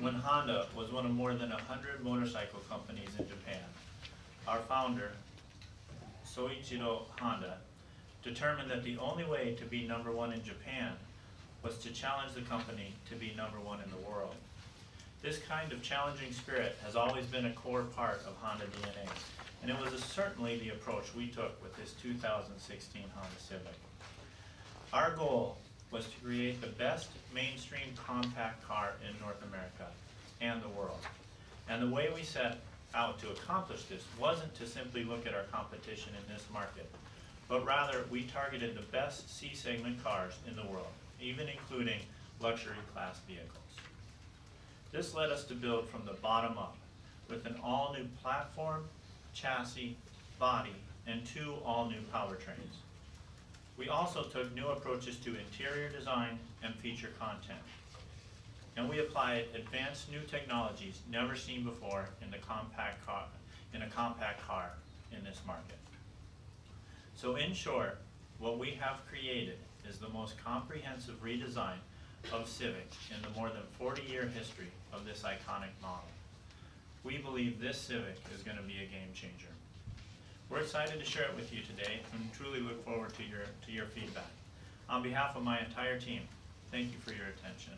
when Honda was one of more than hundred motorcycle companies in Japan. Our founder, Soichiro Honda, determined that the only way to be number one in Japan was to challenge the company to be number one in the world. This kind of challenging spirit has always been a core part of Honda DNA, and it was certainly the approach we took with this 2016 Honda Civic. Our goal was to create the best mainstream compact car in North America and the world. And the way we set out to accomplish this wasn't to simply look at our competition in this market, but rather we targeted the best C-segment cars in the world, even including luxury class vehicles. This led us to build from the bottom up with an all-new platform, chassis, body, and two all-new powertrains. We also took new approaches to interior design and feature content. And we applied advanced new technologies never seen before in the compact car, in a compact car in this market. So in short, what we have created is the most comprehensive redesign of Civic in the more than 40-year history of this iconic model. We believe this Civic is going to be a game changer. We're excited to share it with you today and truly look forward to your, to your feedback. On behalf of my entire team, thank you for your attention.